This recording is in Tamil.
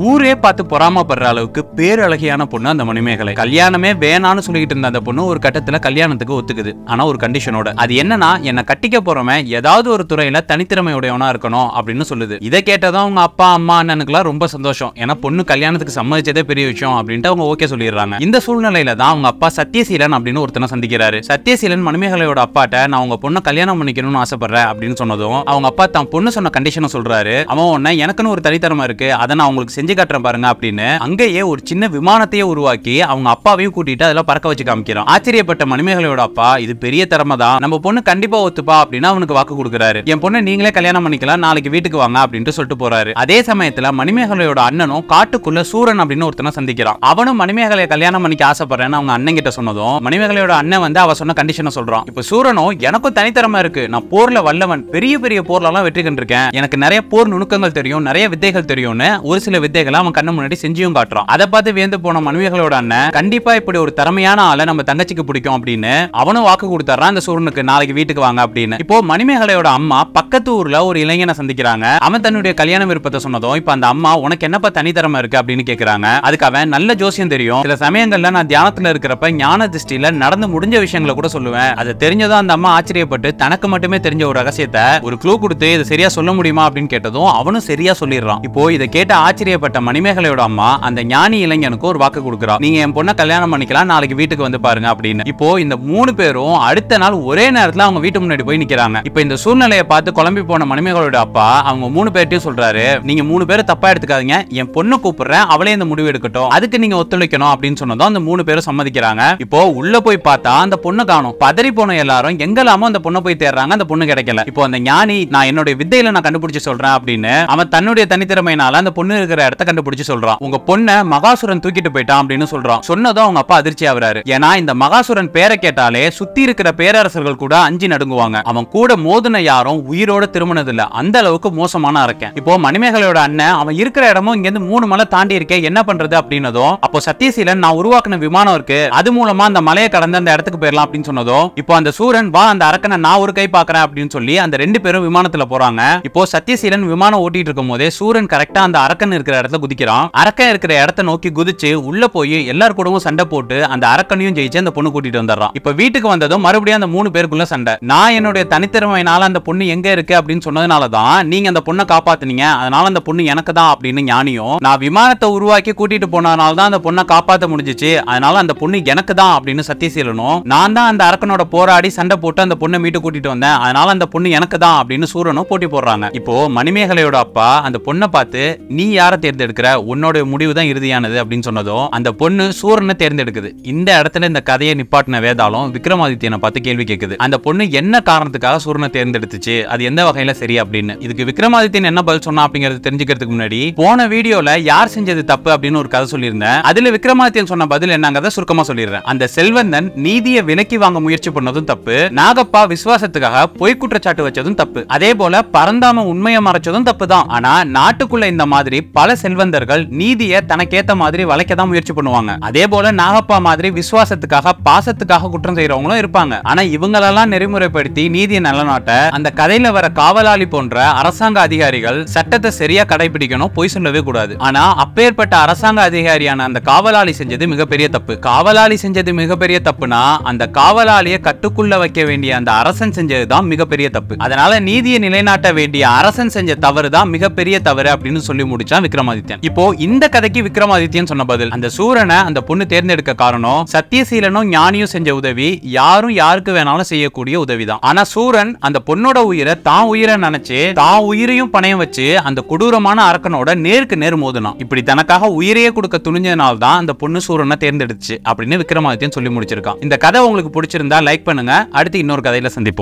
ஊரே பார்த்து பொறாமப்படுற அளவுக்கு பேரழகியான பொண்ணு அந்த மணிமேகலை. கல்யாணமே வேணான்னு சொல்லிட்டு இருந்த அந்த பொண்ணு ஒரு கட்டத்துல கல்யாணத்துக்கு ஒத்துக்குது. ஆனா ஒரு கண்டிஷனோட அது என்னன்னா என்ன கட்டிக்க போறவன் ஏதாவது ஒரு துறையில தனித்திறமையுடையவனா இருக்கணும் அப்படின்னு சொல்லுது. இதை கேட்டதும் அவங்க அப்பா அம்மா அண்ணனுக்குலாம் ரொம்ப சந்தோஷம். ஏன்னா பொண்ணு கல்யாணத்துக்கு சம்மதிச்சதே பெரிய விஷயம் அப்படின்ட்டு அவங்க ஓகே சொல்லிடுறாங்க. இந்த சூழ்நிலையில தான் அவங்க அப்பா சத்யசீலன் அப்படின்னு ஒருத்தனை சந்திக்கிறாரு. சத்யசீலன் மணிமேகலையோட அப்பாட்ட நான் உங்க பொண்ணை கல்யாணம் பண்ணிக்கணும்னு ஆசைப்படுறேன் அப்படின்னு சொன்னதும் அவங்க அப்பா தான் பொண்ணு சொன்ன கண்டிஷனை சொல்றாரு. அவன் உன்ன எனக்குன்னு ஒரு தனித்திறமை இருக்கு. அதை நான் உங்களுக்கு செஞ்சு காட்டுறேன் பாருங்க அப்படின்னு அங்கேயே ஒரு சின்ன விமானத்தையே உருவாக்கி அவங்க அப்பாவையும் கூட்டிட்டு அதில் பறக்க வச்சு காமிக்கிறான் ஆச்சரியப்பட்ட மணிமேகலையோட அப்பா இது பெரிய திறமை தான். நம்ம பொண்ணு கண்டிப்பா ஒத்துப்பா அப்படின்னு அவனுக்கு வாக்கு கொடுக்குறாரு. என் பொண்ணு நீங்களே கல்யாணம் பண்ணிக்கலாம் நாளைக்கு வீட்டுக்கு வாங்க அப்படின்ட்டு சொல்லிட்டு போறாரு. அதே சமயத்துல மணிமேகலையோட அண்ணனும் காட்டுக்குள்ள சூரன் அப்படின்னு ஒருத்தனை சந்திக்கிறான். அவனும் மணிமேகலையை கல்யாணம் பண்ணிக்க ஆசைப்படுறேன்னு அவங்க அண்ணன் கிட்ட சொன்னதும் மணிமேகலையோட அண்ணன் வந்து அவ சொன்ன கண்டிஷனை சொல்றான். இப்ப சூரனும் எனக்கும் தனித்திறமை இருக்கு. நான் போர்ல வல்லவன். பெரிய பெரிய போர்ல எல்லாம் வெற்றி கண்டிருக்கேன். எனக்கு நிறைய போர் நுணுக்கங்கள் தெரியும் நிறைய வித்தைகள் தெரியும்னு ஒரு சில வித்தைகளை அவன் கண்ணு முன்னாடி செஞ்சியும் காட்டுறான். அதை பார்த்து வியந்து போன மனைவிகளோட அண்ணன் கண்டிப்பா இப்படி ஒரு திறமையான ஆளை நம்ம தங்கச்சிக்கு பிடிக்கும் அப்படின்னு அவனும் வாக்கு கொடுத்துறான். அந்த சூரனுக்கு நாளைக்கு வீட்டுக்கு வாங்க அப்படின்னு. இப்போ மணிமேகலையோட அம்மா பக்கத்து ஊர்ல ஒரு இளைஞனை சந்திக்கிறாங்க. அவன் தன்னுடைய கல்யாண விருப்பத்தை சொன்னதும் இப்ப அந்த அம்மா உனக்கு என்னப்பா தனித்திறமை இருக்கு? அப்படின்னு கேக்குறாங்க. அதுக்கு அவன் நல்ல ஜோசியம் தெரியும். சில சமயங்கள்ல நான் தியானத்துல இருக்கிறப்ப ஞான திருஷ்டியில நடந்து முடிஞ்ச விஷயங்களை கூட சொல்லுவேன். அது தெரிஞ்சதும் அந்த அம்மா ஆச்சரியப்பட்டு தனக்கு மட்டுமே தெரிஞ்ச ஒரு ரகசியத்தை ஒரு க்ளூ கொடுத்து இதை சரியா சொல்ல முடியுமா? அப்படின்னு கேட்டதும் அவனும் சரியா சொல்லிடுறான். இப்போ இதை கேட்ட ஆச்சரிய பாதிக்கப்பட்ட மணிமேகலையோட அம்மா அந்த ஞானி இளைஞனுக்கு ஒரு வாக்கு கொடுக்குறா. நீங்க என் பொண்ணை கல்யாணம் பண்ணிக்கலாம் நாளைக்கு வீட்டுக்கு வந்து பாருங்க அப்படின்னு. இப்போ இந்த மூணு பேரும் அடுத்த நாள் ஒரே நேரத்துல அவங்க வீட்டு முன்னாடி போய் நிக்கிறாங்க. இப்போ இந்த சூழ்நிலையை பார்த்து குழம்பி போன மணிமேகலோட அப்பா அவங்க மூணு பேர்ட்டையும் சொல்றாரு நீங்க மூணு பேரும் தப்பா எடுத்துக்காதீங்க. என் பொண்ணு கூப்பிடுறேன் அவளே இந்த முடிவு எடுக்கட்டும். அதுக்கு நீங்க ஒத்துழைக்கணும் அப்படின்னு சொன்னதும் அந்த மூணு பேரும் சம்மதிக்கிறாங்க. இப்போ உள்ள போய் பார்த்தா அந்த பொண்ணு காணும். பதறி போன எல்லாரும் எங்கெல்லாமோ அந்த பொண்ணை போய் தேடுறாங்க அந்த பொண்ணு கிடைக்கல. இப்போ அந்த ஞானி நான் என்னுடைய வித்தையில நான் கண்டுபிடிச்சு சொல்றேன் அப்படின்னு அவன் தன்னுடைய தனித்திறமையினால அந்த பொண்ணு இருக்கிற இடத்த கண்டுபிடிச்சு சொல்றான். உங்க பொண்ணை மகாசுரன் தூக்கிட்டு போயிட்டான் அப்படின்னு சொல்றான். சொன்னதும் அவங்க அப்பா அதிர்ச்சி ஆகுறாரு. ஏன்னா இந்த மகாசுரன் பேரை கேட்டாலே சுத்தி இருக்கிற பேரரசர்கள் கூட அஞ்சு நடுங்குவாங்க. அவன் கூட மோதின யாரும் உயிரோட திரும்பினதில்ல. அந்த அளவுக்கு மோசமான இருக்கேன் இப்போ மணிமேகலையோட அண்ணன் அவன் இருக்கிற இடமும் இங்க இருந்து மூணு மலை தாண்டி இருக்கேன் என்ன பண்றது? அப்படின்னதும் அப்போ சத்தியசீலன் நான் உருவாக்குன விமானம் இருக்கு. அது மூலமா அந்த மலையை கடந்து அந்த இடத்துக்கு போயிடலாம் அப்படின்னு சொன்னதும் இப்போ அந்த சூரன் வா அந்த அரக்கனை நான் ஒரு கை பாக்குறேன் அப்படின்னு சொல்லி அந்த ரெண்டு பேரும் விமானத்துல போறாங்க. இப்போ சத்தியசீலன் விமானம் ஓட்டிட்டு இருக்கும் போதே சூரன் கரெக்டா அந்த அரக்கன் இருக்கிற இடத்துல குதிக்கிறான். அரக்கன் இருக்கிற இடத்த நோக்கி குதிச்சு உள்ள போய் எல்லார் கூடவும் சண்டை போட்டு அந்த அரக்கனையும் ஜெயிச்சு அந்த பொண்ணு கூட்டிட்டு வந்துடுறான். இப்ப வீட்டுக்கு வந்ததும் மறுபடியும் அந்த மூணு பேருக்குள்ள சண்டை. நான் என்னுடைய தனித்திறமையினால அந்த பொண்ணு எங்க இருக்கு அப்படின்னு சொன்னதுனால தான் நீங்க அந்த பொண்ணை காப்பாத்துனீங்க. அதனால அந்த பொண்ணு எனக்கு தான் அப்படின்னு ஞானியும் நான் விமானத்தை உருவாக்கி கூட்டிட்டு போனதுனால தான் அந்த பொண்ணை காப்பாத்த முடிஞ்சிச்சு. அதனால அந்த பொண்ணு எனக்கு தான் அப்படின்னு சத்தியசீலனும் நான் தான் அந்த அரக்கனோட போராடி சண்டை போட்டு அந்த பொண்ணை மீட்டு கூட்டிட்டு வந்தேன். அதனால அந்த பொண்ணு எனக்கு தான் அப்படின்னு சூரனும் போட்டி போடுறாங்க. இப்போ மணிமேகலையோட அப்பா அந்த பொண்ணை பார்த்து நீ யார தேர்ந்தெடுக்கிற உன்னோட முடிவு தான் இறுதியானது அப்படின்னு சொன்னதும் அந்த பொண்ணு சூரனை தேர்ந்தெடுக்குது. இந்த இடத்துல இந்த கதையை நிப்பாட்டின வேதாளம் விக்ரமாதித்யனை பார்த்து கேள்வி கேட்குது அந்த பொண்ணு என்ன காரணத்துக்காக சூரனை தேர்ந்தெடுத்துச்சு? அது எந்த வகையில சரி அப்படின்னு. இதுக்கு விக்ரமாதித்யன் என்ன பதில் சொன்னா அப்படிங்கறது தெரிஞ்சுக்கிறதுக்கு முன்னாடி போன வீடியோல யார் செஞ்சது தப்பு அப்படின்னு ஒரு கதை சொல்லியிருந்தேன். அதுல விக்ரமாதித்யன் சொன்ன பதில் என்னங்கிறத சுருக்கமா சொல்லிடுறேன். அந்த செல்வந்தன் நீதியை விலக்கி வாங்க முயற்சி பண்ணதும் தப்பு. நாகப்பா விசுவாசத்துக்காக பொய் குற்றச்சாட்டு வச்சதும் தப்பு. அதே போல பரந்தாம உண்மையை மறைச்சதும் தப்பு தான் ஆனா நாட்டுக்குள்ள இந்த மாதிரி பல செல்வந்தர்கள் நீதியை தனக்கேத்த மாதிரி வளைக்க தான் முயற்சி பண்ணுவாங்க. அதே போல நாகப்பா மாதிரி விசுவாசத்துக்காக பாசத்துக்காக குற்றம் செய்யறவங்களும் இருப்பாங்க. ஆனா இவங்களெல்லாம் நெறிமுறைப்படுத்தி நீதியை நிலநாட்ட அந்த கதையில வர காவலாளி போன்ற அரசாங்க அதிகாரிகள் சட்டத்தை சரியா கடைபிடிக்கணும் பொய் சொல்லவே கூடாது. ஆனா அப்பேற்பட்ட அரசாங்க அதிகாரியான அந்த காவலாளி செஞ்சது மிகப்பெரிய தப்பு. காவலாளி செஞ்சது மிகப்பெரிய தப்புனா அந்த காவலாளியை கட்டுக்குள்ள வைக்க வேண்டிய அந்த அரசன் செஞ்சது தான் மிகப்பெரிய தப்பு. அதனால நீதியை நிலைநாட்ட வேண்டிய அரசன் செஞ்ச தவறு தான் மிகப்பெரிய தவறு அப்படின்னு சொல்லி முடிச்சான் விக்ரமாதித்யன். இப்போ இந்த கதைக்கு விக்ரமாதித்யன் சொன்ன பதில் அந்த சூரனை அந்த பொண்ணு தேர்ந்தெடுக்க காரணம் சத்தியசீலனும் ஞானியும் செஞ்ச உதவி யாரும் யாருக்கு வேணாலும் செய்யக்கூடிய உதவி தான் ஆனா சூரன் அந்த பொண்ணோட உயிரை தான் உயிரை நினைச்சு தான் உயிரையும் பணையம் வச்சு அந்த கொடூரமான அரக்கனோட நேருக்கு நேர் மோதினான். இப்படி தனக்காக உயிரையே கொடுக்க துணிஞ்சதுனால தான் அந்த பொண்ணு சூரனை தேர்ந்தெடுத்துச்சு அப்படின்னு விக்ரமாதித்யன் சொல்லி முடிச்சிருக்கான். இந்த கதை உங்களுக்கு பிடிச்சிருந்தா லைக் பண்ணுங்க. அடுத்து இன்னொரு கதையில சந்திப்போம்.